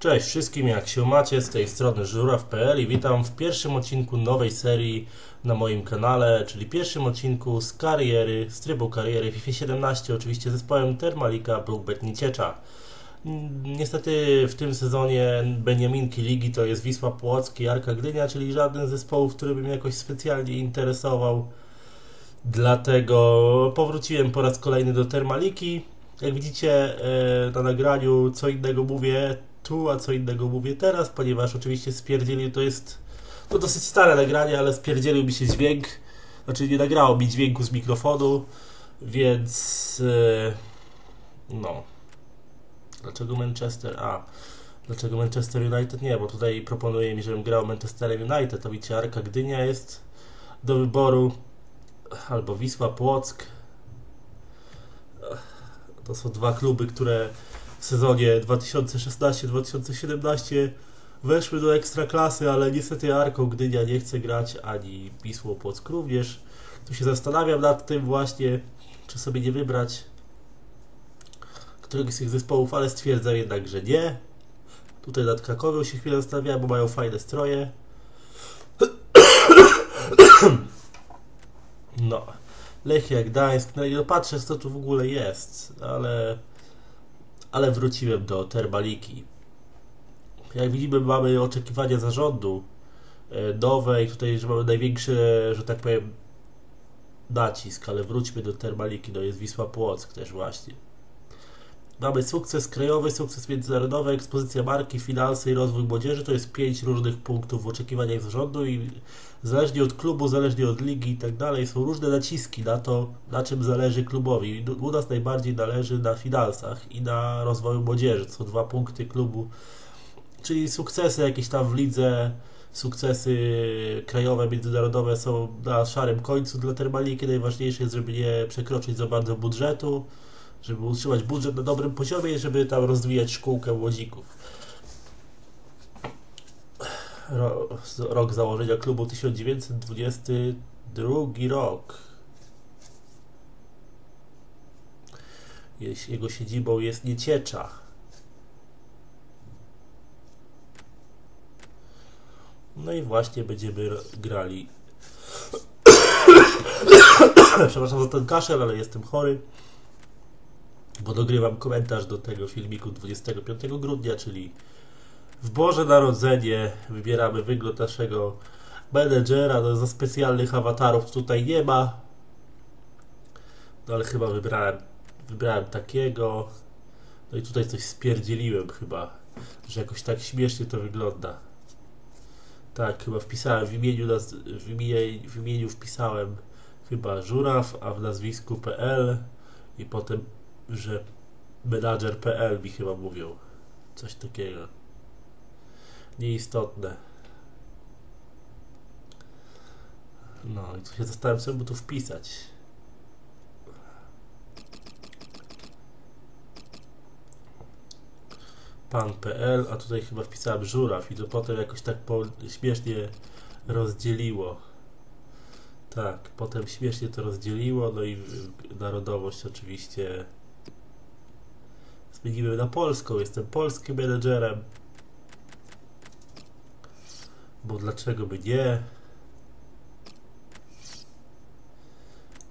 Cześć wszystkim, jak się macie, z tej strony żuraw.pl i witam w pierwszym odcinku nowej serii na moim kanale, czyli pierwszym odcinku z kariery, z trybu kariery FIFA 17, oczywiście zespołem Termalika Brookbet Niciecza. Niestety w tym sezonie Beniaminki Ligi to jest Wisła Płock i Arka Gdynia, czyli żaden z zespołów, który by mnie jakoś specjalnie interesował. Dlatego powróciłem po raz kolejny do Termaliki. Jak widzicie e, na nagraniu, co innego mówię tu, a co innego mówię teraz, ponieważ oczywiście spierdzielił, to jest to dosyć stare nagranie, ale spierdzielił mi się dźwięk, znaczy nie nagrało mi dźwięku z mikrofonu, więc e, no. Dlaczego Manchester? A, dlaczego Manchester United? Nie, bo tutaj proponuje mi, żebym grał Manchesterem United, to widzicie, Arka Gdynia jest do wyboru, albo Wisła Płock. To są dwa kluby, które sezonie 2016-2017 weszły do ekstraklasy, ale niestety Arką Gdynia nie chce grać, ani Wisłą Płock również. Tu się zastanawiam nad tym właśnie, czy sobie nie wybrać któregoś z tych zespołów, ale stwierdzam jednak, że nie. Tutaj nad Krakowią się chwilę zastanawiałem, bo mają fajne stroje. No. Lechia Gdańsk, no i no patrzę co tu w ogóle jest, ale ale wróciłem do Termaliki. Jak widzimy mamy oczekiwania zarządu e, nowej, tutaj, że mamy największy, że tak powiem nacisk, ale wróćmy do Termaliki, no jest Wisła Płock też właśnie. Mamy sukces krajowy, sukces międzynarodowy, ekspozycja marki, finanse i rozwój młodzieży. To jest pięć różnych punktów w oczekiwaniach zarządu i zależnie od klubu, zależnie od ligi i tak dalej, są różne naciski na to, na czym zależy klubowi. U nas najbardziej zależy na finansach i na rozwoju młodzieży. To są dwa punkty klubu, czyli sukcesy jakieś tam w lidze, sukcesy krajowe, międzynarodowe są na szarym końcu dla Termaliki. Najważniejsze jest, żeby nie przekroczyć za bardzo budżetu żeby utrzymać budżet na dobrym poziomie i żeby tam rozwijać szkółkę młodzików. Rok założenia klubu 1922 rok. Jego siedzibą jest Nieciecza. No i właśnie będziemy grali. Przepraszam za ten kaszel, ale jestem chory bo dogrywam komentarz do tego filmiku 25 grudnia, czyli w Boże Narodzenie wybieramy wygląd naszego menedżera, no za specjalnych awatarów tutaj nie ma, no ale chyba wybrałem, wybrałem takiego, no i tutaj coś spierdzieliłem chyba, że jakoś tak śmiesznie to wygląda. Tak, chyba wpisałem w imieniu, w imieniu, w imieniu wpisałem chyba żuraw, a w nazwisku PL i potem że menadżer.pl mi chyba mówią. Coś takiego. Nieistotne. No i tu się zastanawiam, co by tu wpisać. Pan.pl, a tutaj chyba wpisałem żuraw i to potem jakoś tak po, śmiesznie rozdzieliło. Tak, potem śmiesznie to rozdzieliło, no i narodowość oczywiście Zmienimy na polską. Jestem polskim menedżerem. Bo dlaczego by nie?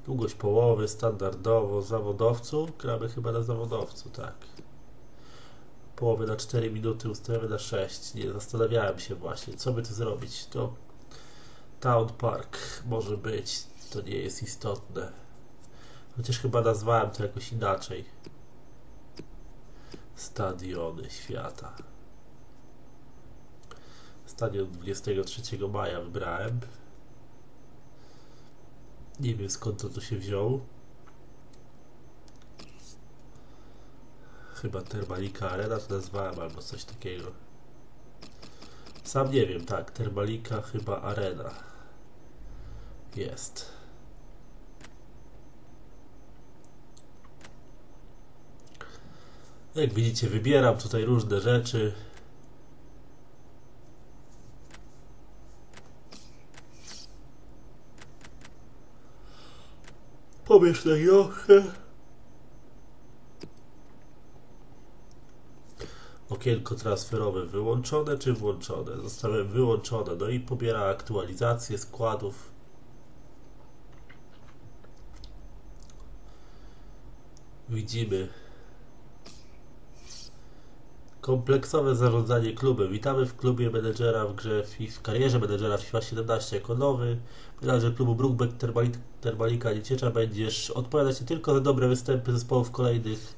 Długość połowy, standardowo, zawodowcu. Gramy chyba na zawodowcu, tak. Połowy na 4 minuty, ustawiamy na 6. Nie, zastanawiałem się właśnie, co by tu zrobić. To Town Park może być. To nie jest istotne. Chociaż chyba nazwałem to jakoś inaczej stadiony świata. Stadion 23 maja wybrałem. Nie wiem skąd to, to się wziął. Chyba Termalika Arena to nazwałem albo coś takiego. Sam nie wiem, tak, Termalika chyba Arena. Jest. Jak widzicie, wybieram tutaj różne rzeczy. Pomyślę trochę. okienko transferowe wyłączone czy włączone? Zostawiam wyłączone. No i pobiera aktualizację składów. Widzimy kompleksowe zarządzanie klubem. Witamy w klubie menedżera w grze w karierze menedżera FIFA 17 jako nowy menedżer klubu Brookback Terbalika Nieciecza będziesz odpowiadać nie tylko za dobre występy zespołu w kolejnych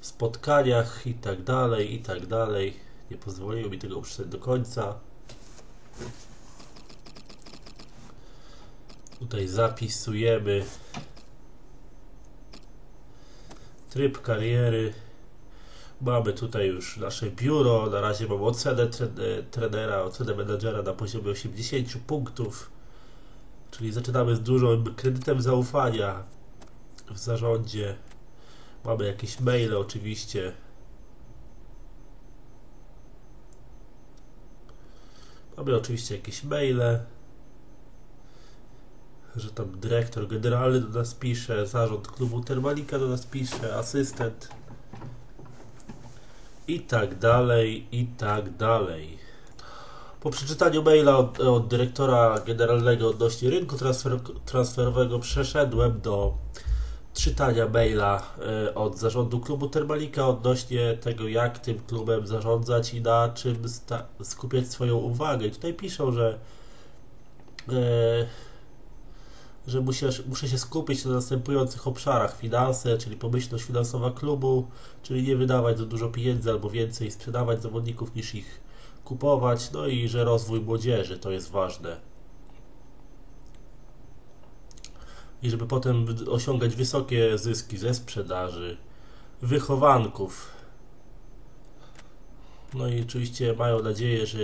spotkaniach i tak dalej, i tak dalej. Nie pozwoliło mi tego przeczytać do końca. Tutaj zapisujemy tryb kariery. Mamy tutaj już nasze biuro. Na razie mam ocenę tre- trenera, ocenę menedżera na poziomie 80 punktów. Czyli zaczynamy z dużym kredytem zaufania w zarządzie. Mamy jakieś maile oczywiście. Mamy oczywiście jakieś maile, że tam dyrektor generalny do nas pisze, zarząd klubu Termalika do nas pisze, asystent i tak dalej, i tak dalej. Po przeczytaniu maila od, od dyrektora generalnego odnośnie rynku transfer, transferowego przeszedłem do czytania maila e, od zarządu klubu Termalika odnośnie tego, jak tym klubem zarządzać i na czym skupiać swoją uwagę. Tutaj piszą, że e, że muszę, muszę się skupić na następujących obszarach. Finanse, czyli pomyślność finansowa klubu, czyli nie wydawać za dużo pieniędzy albo więcej, sprzedawać zawodników niż ich kupować, no i że rozwój młodzieży to jest ważne. I żeby potem osiągać wysokie zyski ze sprzedaży, wychowanków. No i oczywiście mają nadzieję, że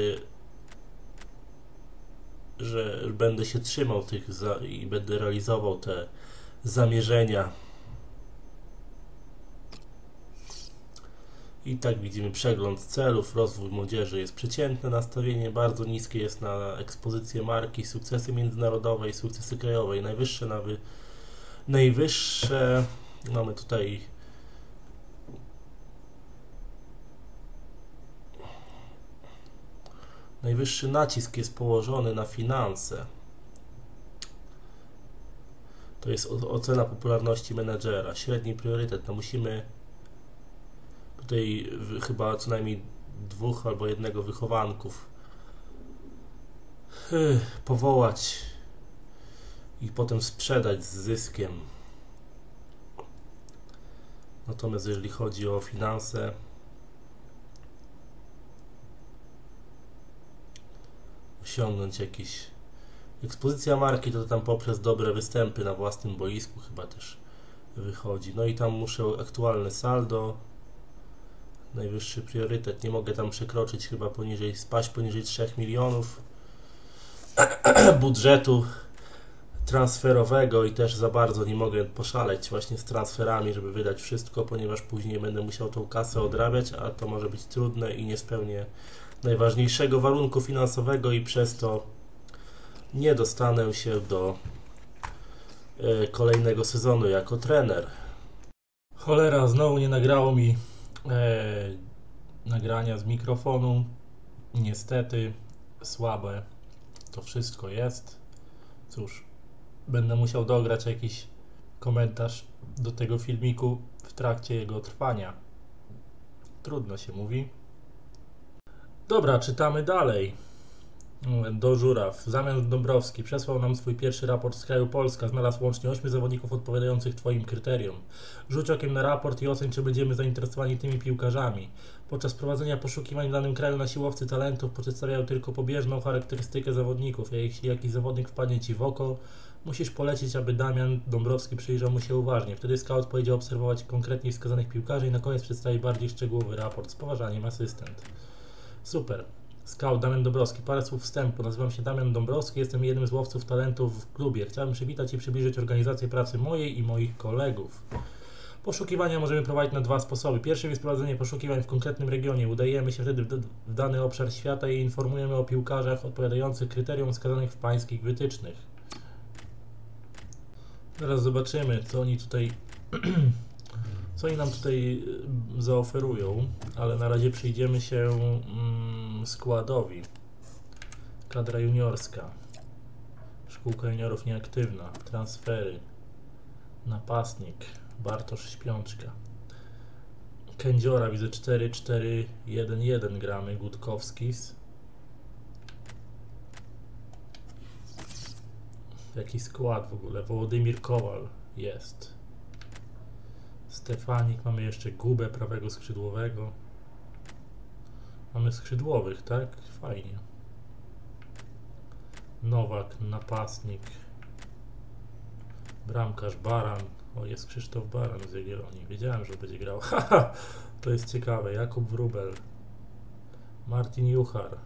że będę się trzymał tych za, i będę realizował te zamierzenia. I tak widzimy przegląd celów, rozwój młodzieży jest przeciętne, nastawienie bardzo niskie jest na ekspozycję marki, sukcesy międzynarodowe i sukcesy krajowe, najwyższe nawy, najwyższe mamy tutaj najwyższy nacisk jest położony na finanse. To jest ocena popularności menedżera, średni priorytet. No musimy tutaj chyba co najmniej dwóch albo jednego wychowanków Ech, powołać i potem sprzedać z zyskiem. Natomiast jeżeli chodzi o finanse, osiągnąć jakiś. Ekspozycja marki, to tam poprzez dobre występy na własnym boisku chyba też wychodzi. No i tam muszę aktualne saldo, najwyższy priorytet, nie mogę tam przekroczyć chyba poniżej, spaść poniżej 3 milionów budżetu transferowego i też za bardzo nie mogę poszaleć właśnie z transferami, żeby wydać wszystko, ponieważ później będę musiał tą kasę odrabiać, a to może być trudne i nie spełnię najważniejszego warunku finansowego i przez to nie dostanę się do e, kolejnego sezonu jako trener. Cholera, znowu nie nagrało mi e, nagrania z mikrofonu. Niestety słabe to wszystko jest. Cóż, będę musiał dograć jakiś komentarz do tego filmiku w trakcie jego trwania. Trudno się mówi. Dobra, czytamy dalej. Do Żuraw. Zamian Dąbrowski przesłał nam swój pierwszy raport z kraju Polska. Znalazł łącznie 8 zawodników odpowiadających Twoim kryterium. Rzuć okiem na raport i oceń, czy będziemy zainteresowani tymi piłkarzami. Podczas prowadzenia poszukiwań w danym kraju nasi łowcy talentów przedstawiają tylko pobieżną charakterystykę zawodników. Jeśli jakiś zawodnik wpadnie Ci w oko, musisz polecić, aby Damian Dąbrowski przyjrzał mu się uważnie. Wtedy scout powiedział obserwować konkretnie wskazanych piłkarzy i na koniec przedstawi bardziej szczegółowy raport. Z poważaniem asystent. Super. Scout Damian Dąbrowski. Parę słów wstępu. Nazywam się Damian Dąbrowski, jestem jednym z łowców talentów w klubie. Chciałem przywitać i przybliżyć organizację pracy mojej i moich kolegów. Poszukiwania możemy prowadzić na dwa sposoby. Pierwszym jest prowadzenie poszukiwań w konkretnym regionie. Udajemy się wtedy w dany obszar świata i informujemy o piłkarzach odpowiadających kryterium wskazanych w pańskich wytycznych. Teraz zobaczymy, co oni tutaj Co oni nam tutaj y, zaoferują, ale na razie przyjdziemy się mm, składowi. Kadra juniorska. Szkółka juniorów nieaktywna. Transfery. Napastnik. Bartosz Śpiączka. Kędziora widzę 4, 4, 1, 1 gramy. Gutkowskis. Jaki skład w ogóle? Wołodymir Kowal jest. Stefanik, mamy jeszcze Gubę prawego skrzydłowego. Mamy skrzydłowych, tak? Fajnie. Nowak, napastnik. Bramkarz Baran. O, jest Krzysztof Baran z Jagiellonii. Wiedziałem, że będzie grał. To jest ciekawe. Jakub Wrubel. Martin Juchar.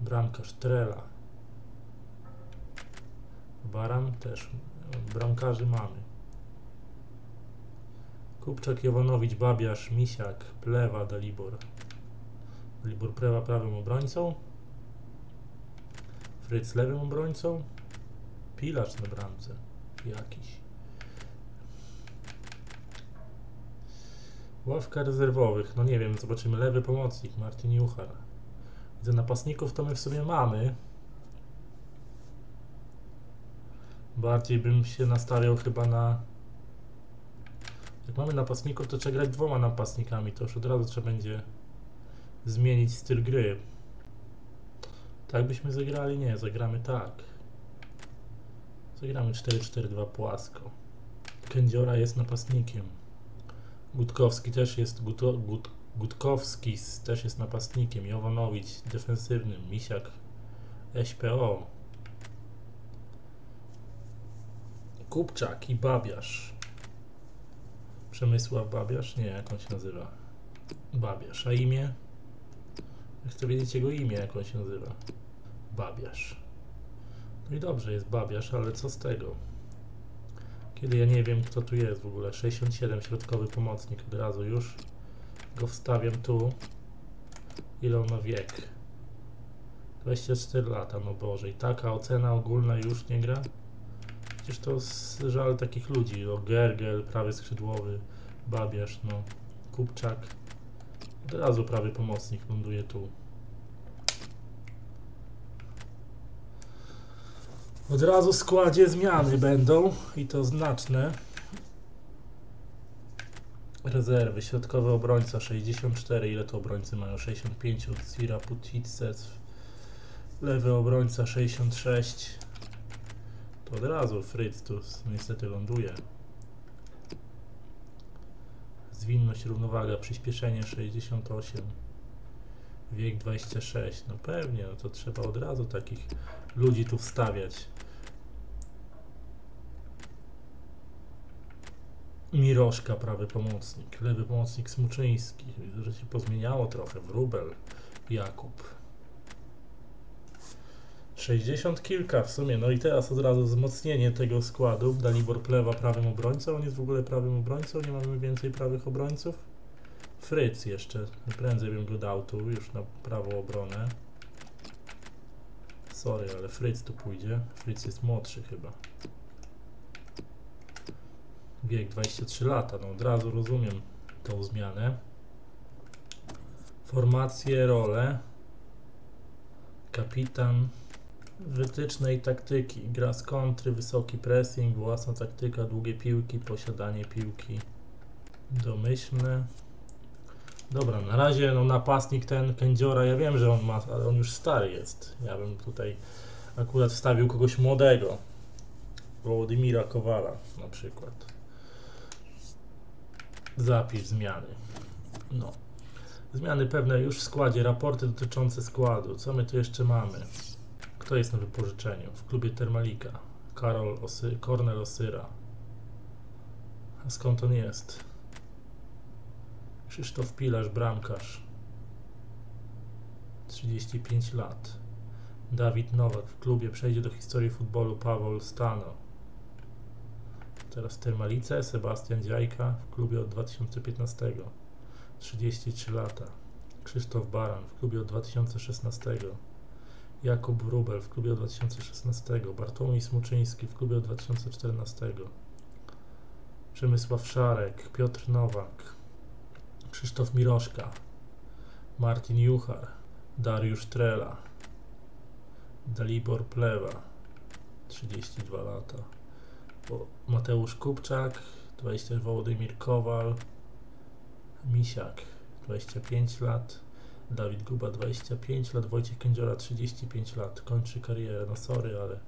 Bramkarz Trela. Baran też. Bramkarzy mamy. Kupczak, Jovanowicz, Babiarz, Misiak, Plewa, Dalibor. Dalibor Plewa prawym obrońcą. Fryc lewym obrońcą. Pilacz na bramce. Jakiś. Ławka rezerwowych. No nie wiem, zobaczymy. Lewy pomocnik, Martin Juchar. Widzę napastników to my w sumie mamy. Bardziej bym się nastawiał chyba na jak mamy napastników, to trzeba grać dwoma napastnikami. To już od razu trzeba będzie zmienić styl gry. Tak byśmy zagrali? Nie, zagramy tak. Zagramy 4-4-2 płasko. Kędziora jest napastnikiem. Gutkowski też jest Guto, Gut, Gutkowski też jest napastnikiem. Jovanowicz defensywnym. Misiak SPO. Kupczak i Babiarz. Przemysław Babiarz? Nie, jak on się nazywa? Babiarz. A imię? Chcę wiedzieć jego imię, jak on się nazywa. Babiarz. No i dobrze, jest Babiarz, ale co z tego? Kiedy ja nie wiem, kto tu jest w ogóle. 67, środkowy pomocnik. Od razu już go wstawiam tu. Ile on ma wiek? 24 lata, no Boże. I taka ocena ogólna już nie gra? Przecież to żal takich ludzi. O, Gergel, prawy skrzydłowy, Babiarz, no, Kupczak. Od razu prawy pomocnik ląduje tu. Od razu w składzie zmiany będą i to znaczne. Rezerwy, środkowy obrońca 64, ile to obrońcy mają? 65 od Sira Putices, lewy obrońca 66, to od razu Fritz tu niestety ląduje. Zwinność, równowaga, przyspieszenie 68. Wiek 26. No pewnie, no to trzeba od razu takich ludzi tu wstawiać. Miroszka, prawy pomocnik. Lewy pomocnik Smuczyński. Widzę, że się pozmieniało trochę. Wróbel, Jakub. 60 kilka w sumie. No i teraz od razu wzmocnienie tego składu. Dalibor Plewa prawym obrońcą. On jest w ogóle prawym obrońcą. Nie mamy więcej prawych obrońców. Fryc jeszcze. Prędzej bym go dał tu już na prawą obronę. Sorry, ale Fryc tu pójdzie. Fryc jest młodszy chyba. Wiek 23 lata. No od razu rozumiem tą zmianę. Formacje, role. Kapitan. Wytyczne i taktyki. Gra z kontry, wysoki pressing, własna taktyka, długie piłki, posiadanie piłki. Domyślne. Dobra, na razie no napastnik ten Kędziora, ja wiem, że on ma, ale on już stary jest. Ja bym tutaj akurat wstawił kogoś młodego. Wołodymira Kowala na przykład. Zapis zmiany. No. Zmiany pewne już w składzie, raporty dotyczące składu. Co my tu jeszcze mamy? Kto jest na wypożyczeniu? W klubie Termalika. Karol Osy Kornel Osyra. A skąd on jest? Krzysztof Pilarz, bramkarz. 35 lat. Dawid Nowak w klubie przejdzie do historii futbolu Paweł Stano. Teraz Termalice, Sebastian Dziajka w klubie od 2015. 33 lata. Krzysztof Baran w klubie od 2016. Jakub Wróbel w klubie od 2016, Bartłomiej Smuczyński w klubie od 2014, Przemysław Szarek, Piotr Nowak, Krzysztof Miroszka, Martin Juchar, Dariusz Trela, Dalibor Plewa, 32 lata, Mateusz Kupczak, 20, Wołodymir Kowal, Misiak, 25 lat, Dawid Guba, 25 lat, Wojciech Kędziora, 35 lat, kończy karierę, no sorry, ale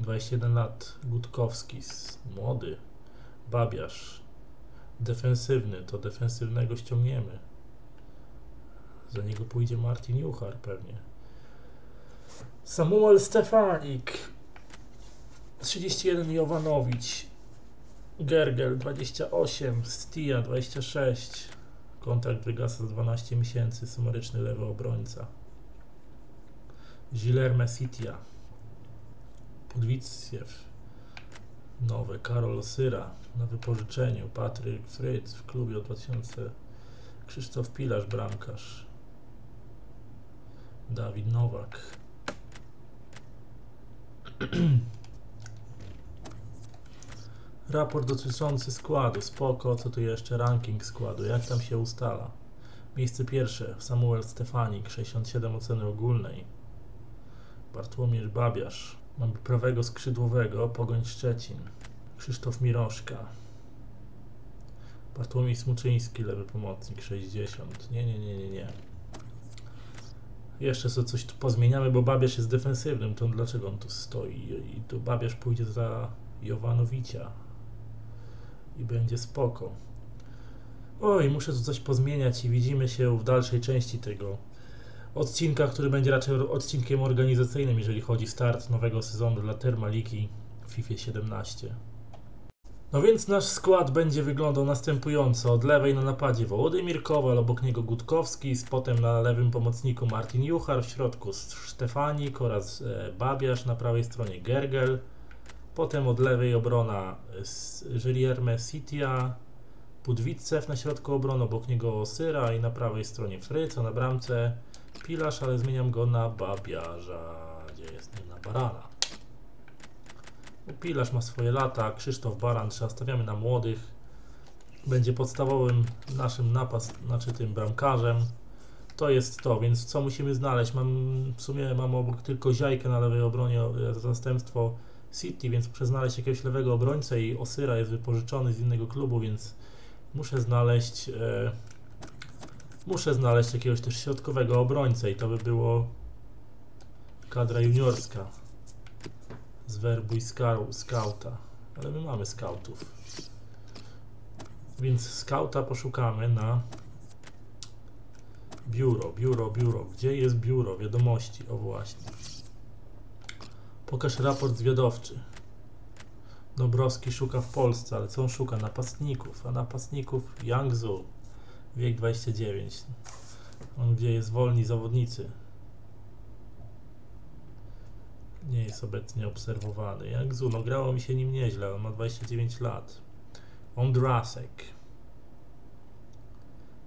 21 lat, Gutkowski, młody, Babiarz, defensywny, to defensywnego ściągniemy. Za niego pójdzie Martin Juchar pewnie. Samuel Stefanik, 31 Jovanowicz, Gergel 28, Stia 26, kontrakt wygasa za 12 miesięcy, sumaryczny lewy obrońca. Gilerme Sitia, Podwiciew, nowe, Karol Syra. Na wypożyczeniu, Patryk Fryc w klubie od 2000, Krzysztof Pilarz, bramkarz, Dawid Nowak. Raport dotyczący składu, spoko, co tu jeszcze, ranking składu, jak tam się ustala. Miejsce pierwsze, Samuel Stefanik, 67 oceny ogólnej. Bartłomiej Babiarz, mamy prawego skrzydłowego, Pogoń Szczecin. Krzysztof Miroszka. Bartłomiej Smuczyński, lewy pomocnik, 60. Nie, nie, nie, nie, nie. Jeszcze sobie coś tu pozmieniamy, bo Babiarz jest defensywnym, to dlaczego on tu stoi? I tu Babiarz pójdzie za Jowanowicia. I będzie spoko. Oj, muszę tu coś pozmieniać i widzimy się w dalszej części tego odcinka, który będzie raczej odcinkiem organizacyjnym, jeżeli chodzi start nowego sezonu dla Termaliki w FIFA 17. No więc nasz skład będzie wyglądał następująco. Od lewej na napadzie Wołodymir Kowal, obok niego Gutkowski, potem na lewym pomocniku Martin Juchar, w środku Sztefanik oraz e, Babiarz, na prawej stronie Gergel. Potem od lewej obrona Julierme Sitia, Budwicew na środku obrony, obok niego Syra i na prawej stronie Fryc, a na bramce Pilarz, ale zmieniam go na Babiarza, gdzie jest nie na Barana. Pilarz ma swoje lata, Krzysztof Baran trzeba stawiamy na młodych. Będzie podstawowym naszym napast, znaczy tym bramkarzem. To jest to, więc co musimy znaleźć? Mam w sumie mam obok tylko Ziajkę na lewej obronie, e, zastępstwo City, więc muszę znaleźć jakiegoś lewego obrońcę i Osyra jest wypożyczony z innego klubu, więc muszę znaleźć e, muszę znaleźć jakiegoś też środkowego obrońcę i to by było kadra juniorska zwerbuj skau, skauta ale my mamy skautów więc skauta poszukamy na biuro, biuro, biuro. Gdzie jest biuro, wiadomości, o właśnie Pokaż raport zwiadowczy. Dobrowski szuka w Polsce, ale co on szuka? Napastników, a napastników Yangzu, wiek 29. On gdzie jest wolni zawodnicy. Nie jest obecnie obserwowany. Yangzu, no grało mi się nim nieźle, on ma 29 lat. Ondrasek.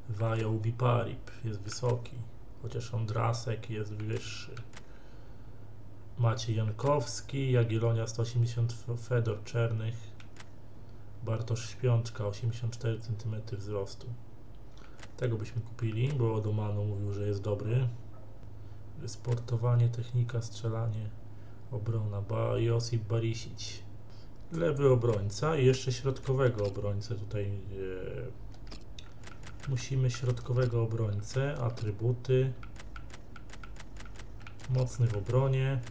Wajo Ubiparip jest wysoki, chociaż Ondrasek jest wyższy. Maciej Jankowski, Jagiellonia 180 Fedor Czernych, Bartosz Śpiączka 84 cm wzrostu. Tego byśmy kupili, bo Odomano mówił, że jest dobry. Sportowanie, technika, strzelanie, obrona. Ba Josip Barisic. Lewy obrońca i jeszcze środkowego obrońcę tutaj. E, musimy środkowego obrońcę, atrybuty. Mocny w obronie.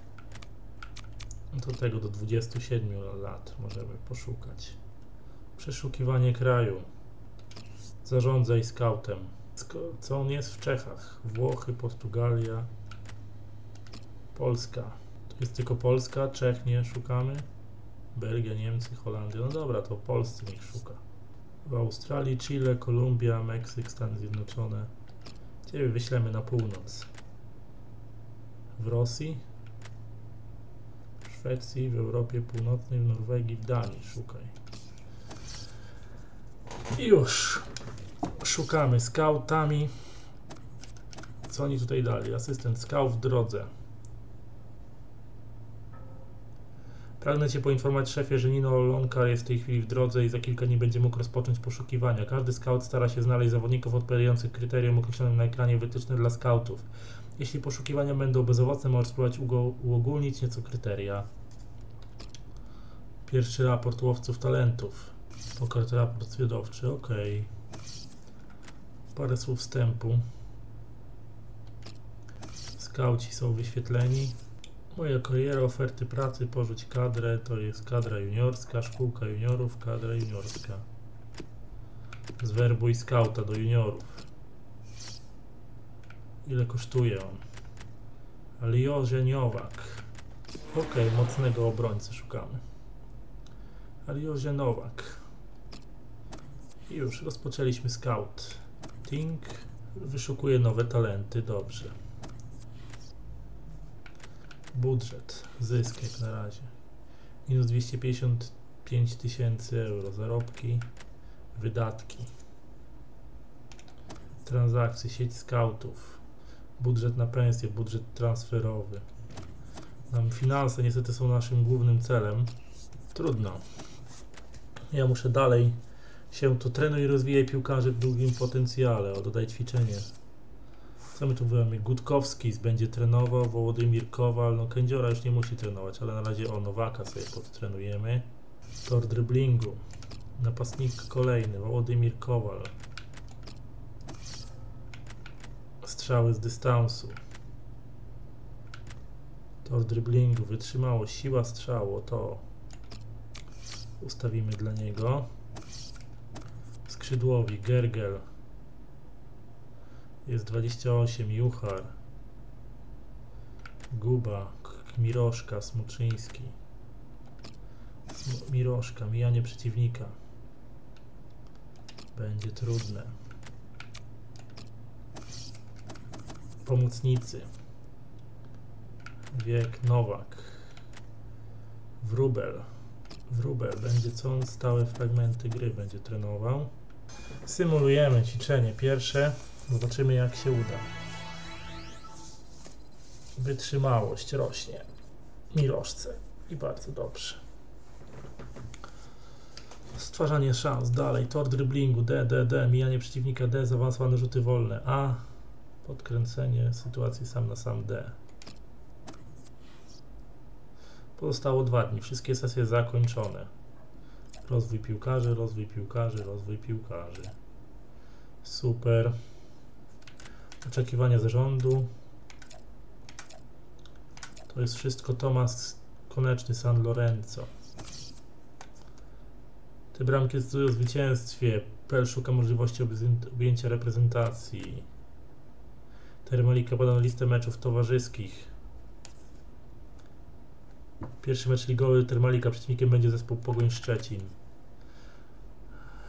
Do tego do 27 lat możemy poszukać. Przeszukiwanie kraju. Zarządzaj scoutem. Sko- Co on jest w Czechach? Włochy, Portugalia, Polska. To jest tylko Polska, Czech nie szukamy. Belgia, Niemcy, Holandia. No dobra, to Polscy niech szuka. W Australii, Chile, Kolumbia, Meksyk, Stany Zjednoczone. Ciebie wyślemy na północ. W Rosji, Szwecji, w Europie Północnej, w Norwegii, w Danii szukaj. I już. Szukamy skautami. Co oni tutaj dali? Asystent scout w drodze. Pragnę Cię poinformować, szefie, że Nino Lonkar jest w tej chwili w drodze i za kilka dni będzie mógł rozpocząć poszukiwania. Każdy scout stara się znaleźć zawodników odpowiadających kryterium określonym na ekranie wytyczne dla scoutów. Jeśli poszukiwania będą bezowocne, możesz spróbować uogólnić nieco kryteria. Pierwszy raport łowców talentów. Pokaż raport zwiadowczy, ok. Parę słów wstępu. Skauci są wyświetleni. Moja kariera, oferty pracy, porzuć kadrę, to jest kadra juniorska, szkółka juniorów, kadra juniorska. Zwerbuj skauta do juniorów. Ile kosztuje on? Aliorze Nowak. Ok, mocnego obrońcy szukamy. Aliorze Nowak. I już rozpoczęliśmy scout. Ting wyszukuje nowe talenty, dobrze. Budżet, zysk jak na razie. Minus 255 tysięcy euro. Zarobki, wydatki. Transakcje, sieć scoutów. Budżet na pensję, budżet transferowy. Nam finanse niestety są naszym głównym celem. Trudno. Ja muszę dalej się to trenuj i rozwijaj piłkarzy w długim potencjale. O, dodaj ćwiczenie. Co my tu mamy? Gutkowski będzie trenował, Wołodymir Kowal, no Kędziora już nie musi trenować, ale na razie o Nowaka sobie podtrenujemy. Tor driblingu. Napastnik kolejny, Wołodymir Kowal. Strzały z dystansu. Tor driblingu, wytrzymało, siła strzału, to ustawimy dla niego. Skrzydłowi, Gergel. Jest 28, Juchar. Guba, Miroszka, Smoczyński. Sm- Miroszka, mijanie przeciwnika. Będzie trudne. Pomocnicy. Wiek Nowak. Wrubel. Wrubel będzie co on stałe fragmenty gry będzie trenował. Symulujemy ćwiczenie pierwsze. Zobaczymy jak się uda. Wytrzymałość rośnie. Mirożce. I bardzo dobrze. Stwarzanie szans. Dalej. Tor driblingu. D, D, D. Mijanie przeciwnika D. Zaawansowane rzuty wolne. A. Podkręcenie sytuacji sam na sam D. Pozostało dwa dni. Wszystkie sesje zakończone. Rozwój piłkarzy, rozwój piłkarzy, rozwój piłkarzy. Super. Oczekiwania zarządu. To jest wszystko Tomasz Koneczny San Lorenzo. Te bramki decydują o zwycięstwie. PL szuka możliwości obję- objęcia reprezentacji. Termalika poda na listę meczów towarzyskich. Pierwszy mecz ligowy Termalika przeciwnikiem będzie zespół Pogoń Szczecin.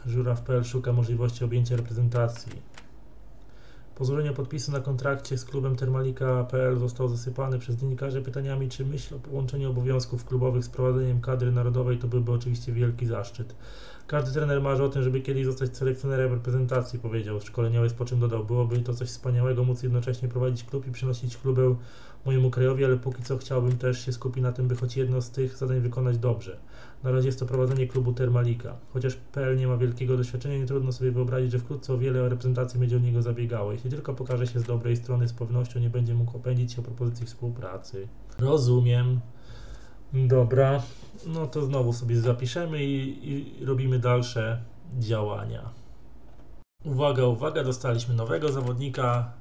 Żuraw.pl szuka możliwości objęcia reprezentacji. Po złożeniu podpisu na kontrakcie z klubem Termalika.pl został zasypany przez dziennikarzy pytaniami, czy myśl o połączeniu obowiązków klubowych z prowadzeniem kadry narodowej to byłby oczywiście wielki zaszczyt. Każdy trener marzy o tym, żeby kiedyś zostać selekcjonerem reprezentacji, powiedział szkoleniowiec, po czym dodał, byłoby to coś wspaniałego móc jednocześnie prowadzić klub i przynosić klubę mojemu krajowi, ale póki co chciałbym też się skupić na tym, by choć jedno z tych zadań wykonać dobrze. Na razie jest to prowadzenie klubu Termalika. Chociaż PL nie ma wielkiego doświadczenia, nie trudno sobie wyobrazić, że wkrótce o wiele reprezentacji będzie o niego zabiegało. Jeśli tylko pokaże się z dobrej strony, z pewnością nie będzie mógł opędzić się o propozycji współpracy. Rozumiem. Dobra, no to znowu sobie zapiszemy i, i robimy dalsze działania. Uwaga, uwaga, dostaliśmy nowego zawodnika.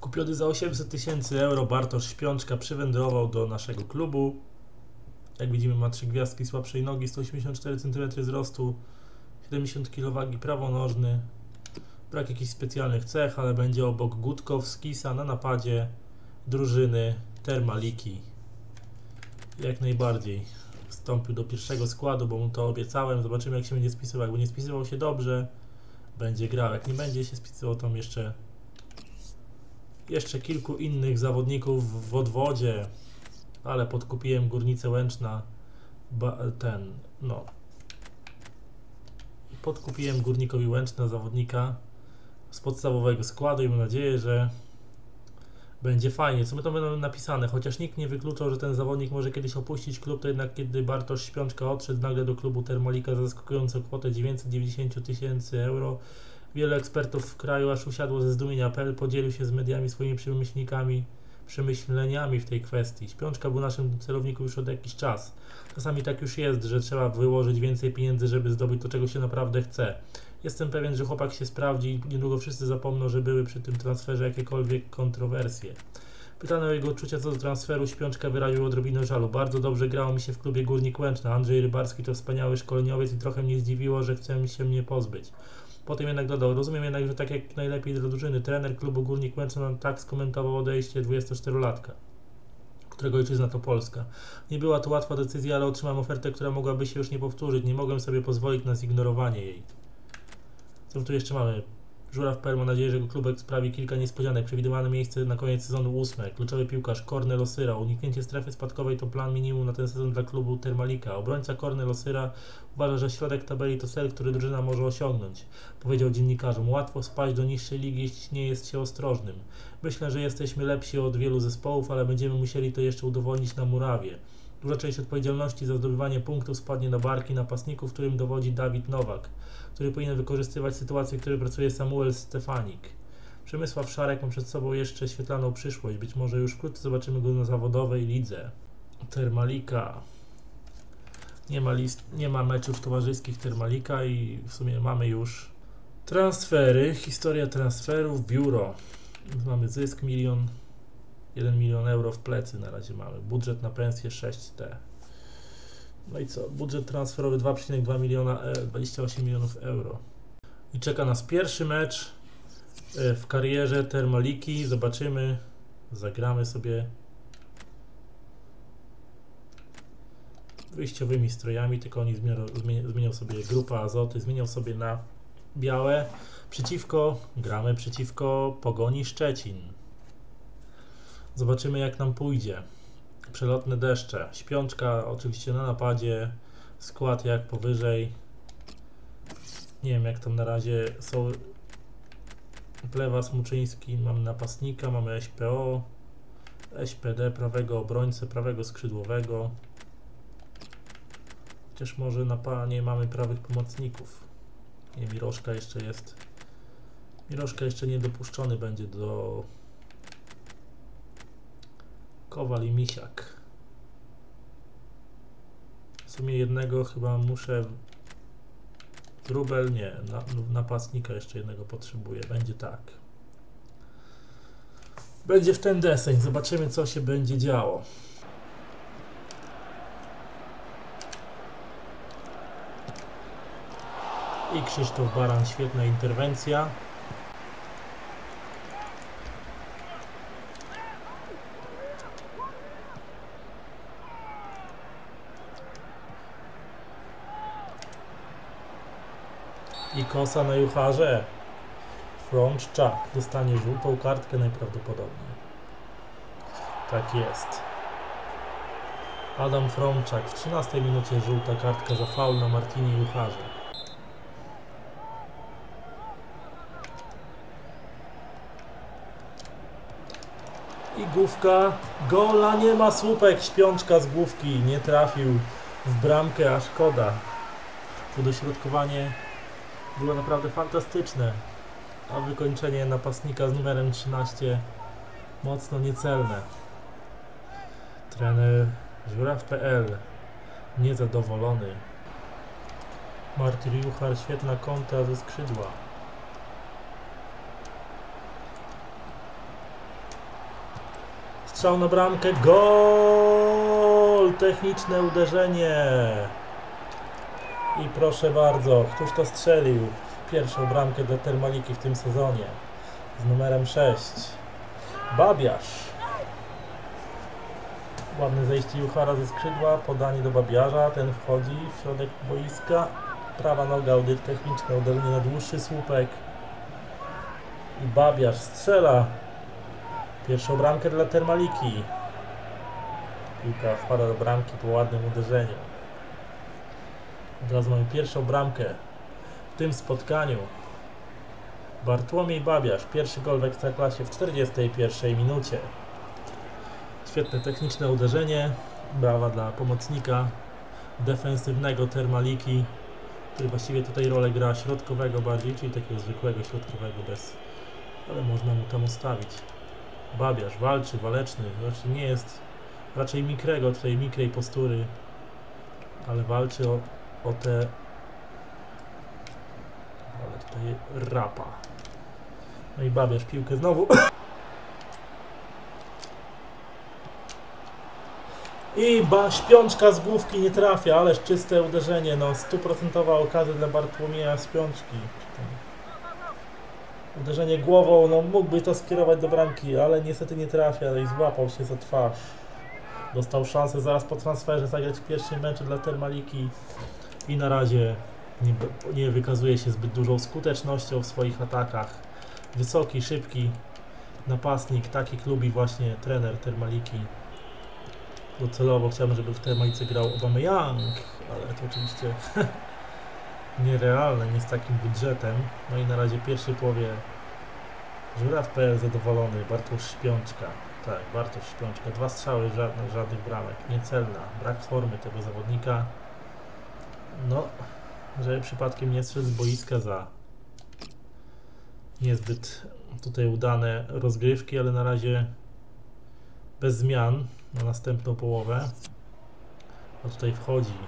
Kupiony za 800 tysięcy euro, Bartosz Śpiączka przywędrował do naszego klubu. Jak widzimy ma trzy gwiazdki słabszej nogi, 184 cm wzrostu, 70 kg prawonożny. Brak jakichś specjalnych cech, ale będzie obok Gutkowskisa na napadzie drużyny Termaliki. Jak najbardziej wstąpił do pierwszego składu, bo mu to obiecałem. Zobaczymy jak się będzie spisywał. Jakby nie spisywał się dobrze, będzie grał. Jak nie będzie się spisywał, to jeszcze jeszcze kilku innych zawodników w odwodzie, ale podkupiłem Górnicę Łęczna ten, no. Podkupiłem Górnikowi Łęczna zawodnika z podstawowego składu i mam nadzieję, że Będzie fajnie, co my to będą napisane, chociaż nikt nie wykluczał, że ten zawodnik może kiedyś opuścić klub, to jednak kiedy Bartosz Śpiączka odszedł nagle do klubu Termalika za zaskakującą kwotę 990 tysięcy euro, wielu ekspertów w kraju aż usiadło ze zdumienia. Apel podzielił się z mediami swoimi przemyślnikami, przemyśleniami w tej kwestii. Śpiączka był naszym celownikiem już od jakiś czas. Czasami tak już jest, że trzeba wyłożyć więcej pieniędzy, żeby zdobyć to, czego się naprawdę chce. Jestem pewien, że chłopak się sprawdzi i niedługo wszyscy zapomną, że były przy tym transferze jakiekolwiek kontrowersje. Pytano o jego odczucia co do transferu, Śpiączka wyraził odrobinę żalu. Bardzo dobrze grało mi się w klubie Górnik Łęczna. Andrzej Rybarski to wspaniały szkoleniowiec i trochę mnie zdziwiło, że chce się mnie pozbyć. Potem jednak dodał, rozumiem jednak, że tak jak najlepiej dla drużyny, trener klubu Górnik Łęczna tak skomentował odejście 24-latka którego ojczyzna to Polska. Nie była to łatwa decyzja, ale otrzymałem ofertę, która mogłaby się już nie powtórzyć. Nie mogłem sobie pozwolić na zignorowanie jej. Co tu jeszcze mamy? Żuraw.pl ma nadzieję, że jego klubek sprawi kilka niespodzianek. Przewidywane miejsce na koniec sezonu ósme. Kluczowy piłkarz Kornel Osyra. Uniknięcie strefy spadkowej to plan minimum na ten sezon dla klubu Termalika. Obrońca Kornel Osyra uważa, że środek tabeli to cel, który drużyna może osiągnąć. Powiedział dziennikarzom. Łatwo spaść do niższej ligi, jeśli nie jest się ostrożnym. Myślę, że jesteśmy lepsi od wielu zespołów, ale będziemy musieli to jeszcze udowodnić na murawie. Duża część odpowiedzialności za zdobywanie punktów spadnie na barki napastników, którym dowodzi Dawid Nowak, który powinien wykorzystywać sytuację, w której pracuje Samuel Stefanik. Przemysław Szarek ma przed sobą jeszcze świetlaną przyszłość. Być może już wkrótce zobaczymy go na zawodowej lidze. Termalika. Nie ma, list, nie ma meczów towarzyskich Termalika i w sumie mamy już transfery. Historia transferów, biuro. Mamy zysk milion 1 milion euro w plecy na razie mamy. Budżet na pensję 6T. No i co? Budżet transferowy 2,2 miliona, e, 28 milionów euro. I czeka nas pierwszy mecz e, w karierze Termaliki. Zobaczymy. Zagramy sobie wyjściowymi strojami, tylko oni zmienią, zmienią sobie grupa azoty, zmienią sobie na białe. Przeciwko, gramy przeciwko Pogoni Szczecin. Zobaczymy jak nam pójdzie. Przelotne deszcze. Śpiączka oczywiście na napadzie. Skład jak powyżej. Nie wiem jak tam na razie są. Plewa Smuczyński, mamy napastnika, mamy SPO, SPD, prawego obrońcę, prawego skrzydłowego. Chociaż może na panie mamy prawych pomocników. Nie, Miroszka jeszcze jest. Miroszka jeszcze nie dopuszczony będzie do Kowal i Misiak. W sumie jednego chyba muszę... Rubel nie, na, napastnika jeszcze jednego potrzebuję. Będzie tak. Będzie w ten deseń. Zobaczymy co się będzie działo. I Krzysztof Baran, świetna interwencja. Kosa na jucharze. Frączczak dostanie żółtą kartkę najprawdopodobniej. Tak jest. Adam Frączak w 13 minucie żółta kartka za faul na Martinie Jucharze. I główka. Gola nie ma słupek. Śpiączka z główki. Nie trafił w bramkę, a szkoda. To dośrodkowanie było naprawdę fantastyczne. A wykończenie napastnika z numerem 13 mocno niecelne. Trener Żuraw.pl niezadowolony. Martyr Juchar, świetna kontra ze skrzydła. Strzał na bramkę, gol! Techniczne uderzenie. I proszę bardzo, któż to strzelił? Pierwszą bramkę dla Termaliki w tym sezonie. Z numerem 6. Babiarz. Ładne zejście Juchara ze skrzydła, podanie do Babiarza, ten wchodzi w środek boiska. Prawa noga, audyt techniczny, uderzenie na dłuższy słupek. I Babiarz strzela. Pierwszą bramkę dla Termaliki. Piłka wpada do bramki po ładnym uderzeniu. Od razu mamy pierwszą bramkę w tym spotkaniu. Bartłomiej Babiarz, pierwszy gol w Ekstraklasie w 41 minucie. Świetne techniczne uderzenie. Brawa dla pomocnika defensywnego Termaliki, który właściwie tutaj rolę gra środkowego bardziej, czyli takiego zwykłego środkowego bez... ale można mu tam ustawić. Babiarz walczy, waleczny, znaczy nie jest raczej mikrego, tutaj mikrej postury, ale walczy o, o te ale tutaj rapa. No i babiarz piłkę znowu. I ba, śpiączka z główki nie trafia, ależ czyste uderzenie, no stuprocentowa okazja dla Bartłomieja Śpiączki. Uderzenie głową, no mógłby to skierować do bramki, ale niestety nie trafia i złapał się za twarz. Dostał szansę zaraz po transferze zagrać w pierwszym meczu dla Termaliki i na razie nie, nie wykazuje się zbyt dużą skutecznością w swoich atakach. Wysoki, szybki napastnik, takich lubi właśnie trener Termaliki. Docelowo chciałbym, żeby w Termalice grał Aubameyang, ale to oczywiście nierealne, nie z takim budżetem. No i na razie w pierwszej połowie Żuraw.pl zadowolony, Bartosz Śpiączka. Tak, Bartosz Śpiączka. Dwa strzały, żadnych, żadnych bramek. Niecelna. Brak formy tego zawodnika. No, żeby przypadkiem nie strzec z boiska za niezbyt tutaj udane rozgrywki, ale na razie bez zmian na następną połowę. A tutaj wchodzi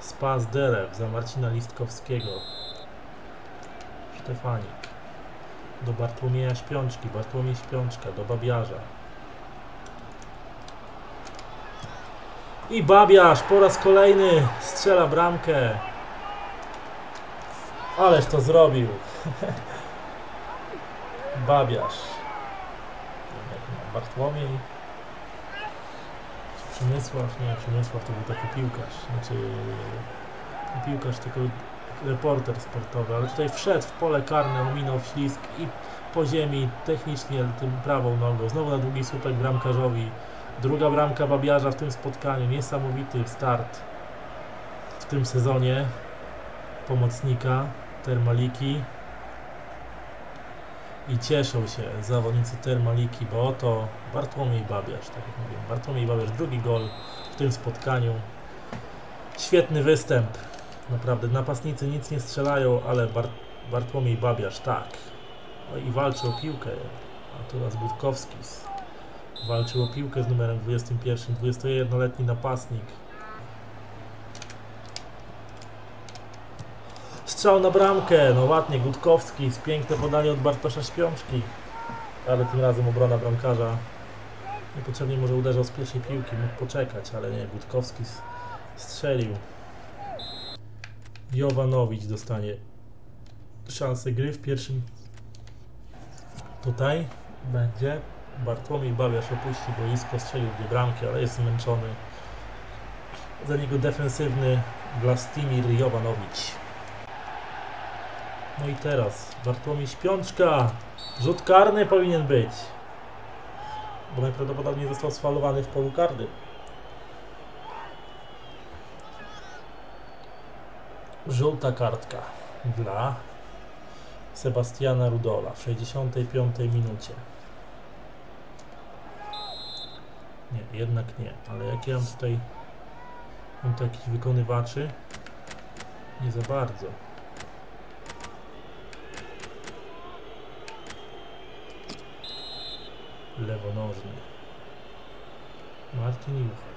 Spas Delew za Marcina Listkowskiego. Stefanik. Do Bartłomieja Śpiączki. Bartłomiej Śpiączka. Do Babiarza. I Babiarz po raz kolejny strzela bramkę. Ależ to zrobił. Babiarz. Bartłomiej. Przemysław, nie, Przemysław to był taki piłkarz. Znaczy, piłkarz, tylko reporter sportowy, ale tutaj wszedł w pole karne, ominął ślisk i po ziemi technicznie tym prawą nogą. Znowu na długi słupek bramkarzowi. Druga bramka Babiarza w tym spotkaniu. Niesamowity start w tym sezonie pomocnika Termaliki. I cieszą się zawodnicy Termaliki, bo oto Bartłomiej Babiarz, tak jak mówiłem. Bartłomiej Babiarz, drugi gol w tym spotkaniu. Świetny występ. Naprawdę, napastnicy nic nie strzelają, ale Bar Bartłomiej Babiarz tak. No i walczy o piłkę. A teraz Budkowski walczył o piłkę z numerem 21, 21-letni napastnik. Strzał na bramkę, no ładnie, Gutkowski, piękne podanie od Bartosza Śpiączki, ale tym razem obrona bramkarza niepotrzebnie może uderzał z pierwszej piłki, mógł poczekać, ale nie, Gutkowski strzelił. Jowanowicz dostanie szansę gry w pierwszym tutaj będzie Bartłomiej Babiarz opuści boisko, strzelił dwie bramki, ale jest zmęczony za niego defensywny Vlastimir Jowanowicz no i teraz Bartłomiej Śpiączka. Rzut karny powinien być. Bo najprawdopodobniej został sfalowany w polu karnym. Żółta kartka dla Sebastiana Rudola w 65 minucie. Nie, jednak nie, ale jak ja mam tutaj mam tu wykonywaczy? Nie za bardzo. lewonożny. Martin Juchar.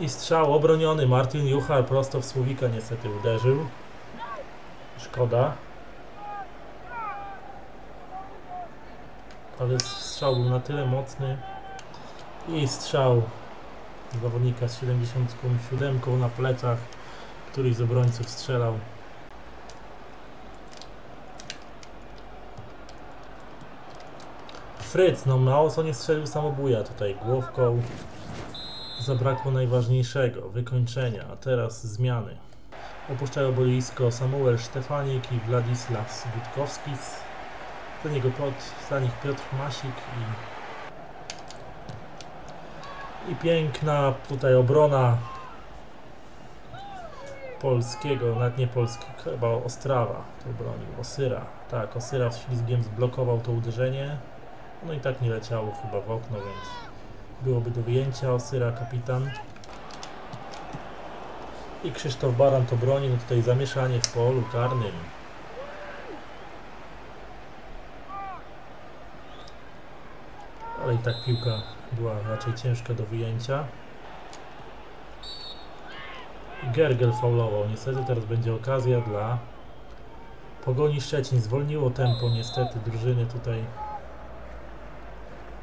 I strzał obroniony. Martin Juchar prosto w Słowika niestety uderzył. Szkoda. Ale strzał był na tyle mocny. I strzał zawodnika z 77 na plecach. Któryś z obrońców strzelał. Fryc, no mało co nie strzelił samobuja tutaj głowką. Zabrakło najważniejszego, wykończenia, a teraz zmiany. Opuszczają boisko Samuel Sztefanik i Władysław Budkowski. Za, niego pod, za nich Piotr Masik i, i piękna tutaj obrona polskiego, nawet nie polskiego, chyba Ostrawa to bronił, Osyra. Tak, Osyra ślizgiem zblokował to uderzenie. No i tak nie leciało chyba w okno, więc byłoby do wyjęcia. Osyra kapitan. I Krzysztof Baran to broni, no tutaj zamieszanie w polu karnym. Ale i tak piłka była raczej ciężka do wyjęcia. Gergel faulował. Niestety teraz będzie okazja dla Pogoni Szczecin. Zwolniło tempo niestety drużyny tutaj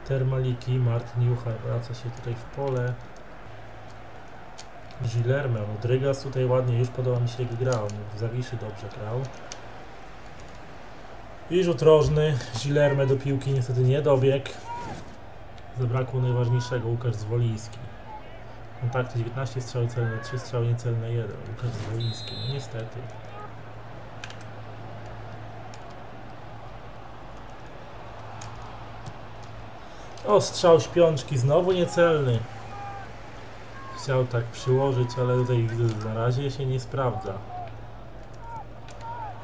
Termaliki. Martin Juchar wraca się tutaj w pole. Gilerme, no Drygas tutaj ładnie, już podoba mi się jak grał, w Zawiszy dobrze grał. I rzut rożny, Gilerme do piłki niestety nie dobiegł. Zabrakło najważniejszego, Łukasz Zwoliński. Kontakty 19 strzały celne, 3 strzały niecelne 1. Łukasz Zwoliński, no niestety. O, strzał śpiączki, znowu niecelny. Chciał tak przyłożyć, ale tutaj widzę, na razie się nie sprawdza.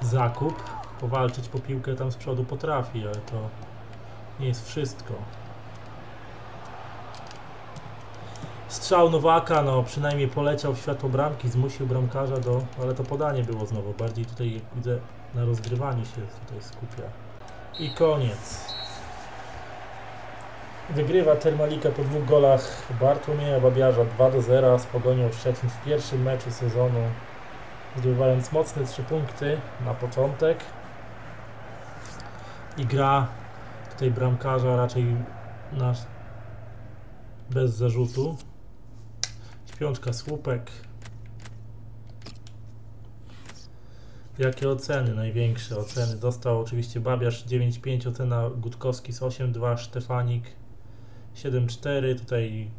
Zakup. Powalczyć po piłkę tam z przodu potrafi, ale to nie jest wszystko. Strzał Nowaka, no przynajmniej poleciał w światło bramki, zmusił bramkarza do... Ale to podanie było znowu, bardziej tutaj widzę na rozgrywaniu się tutaj skupia. I koniec. Wygrywa Termalika po dwóch golach Bartłomieja Babiarza 2 do 0 z Pogonią Szczecin w pierwszym meczu sezonu, zdobywając mocne 3 punkty na początek. I gra tutaj bramkarza raczej nasz bez zarzutu. Śpiączka słupek. Jakie oceny? Największe oceny. Dostał oczywiście Babiarz 9,5, ocena Gutkowski z 8,2, Sztefanik 7,4, tutaj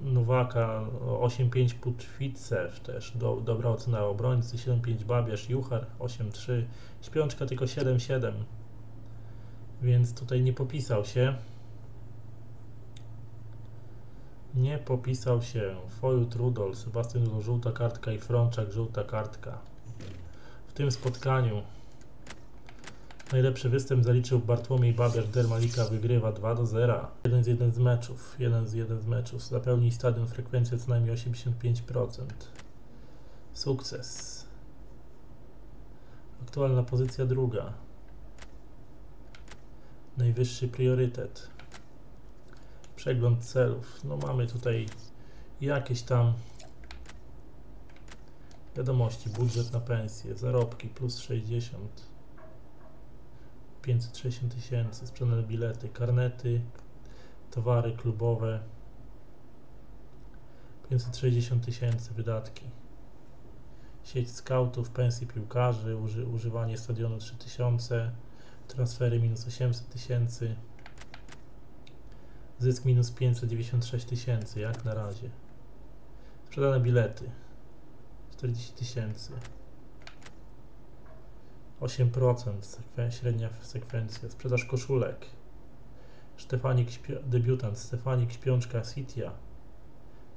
Nowaka 8,5 Putwicew też, do, dobra ocena obrońcy, 7,5 Babiarz, Juchar 8,3, Śpiączka tylko 7,7, więc tutaj nie popisał się. Nie popisał się. Fojut Rudol, Sebastian Rudol, żółta kartka i Frączak, żółta kartka. W tym spotkaniu najlepszy występ zaliczył Bartłomiej Babiarz, Dermalika wygrywa 2 do 0. Jeden z jeden z meczów, jeden z jeden z meczów. Zapełni stadion frekwencję co najmniej 85%. Sukces. Aktualna pozycja druga. Najwyższy priorytet przegląd celów. No mamy tutaj jakieś tam wiadomości, budżet na pensję, zarobki plus 60, 560 tysięcy, sprzedane bilety, karnety, towary klubowe, 560 tysięcy wydatki, sieć scoutów, pensje piłkarzy, uży, używanie stadionu 3000, transfery minus 800 tysięcy, Zysk minus 596 tysięcy, jak na razie. Sprzedane bilety. 40 tysięcy. 8% sekwen średnia sekwencja. Sprzedaż koszulek. Stefanik, debiutant. Stefanik Śpiączka Sitia.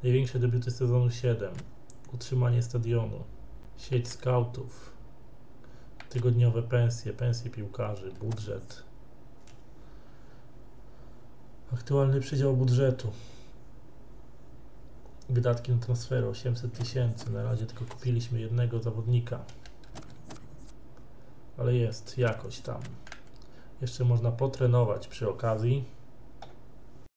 Największe debiuty sezonu 7. Utrzymanie stadionu. Sieć scoutów. Tygodniowe pensje, pensje piłkarzy, budżet. Aktualny przydział budżetu. Wydatki na transfery 800 tysięcy. Na razie tylko kupiliśmy jednego zawodnika. Ale jest jakoś tam. Jeszcze można potrenować przy okazji.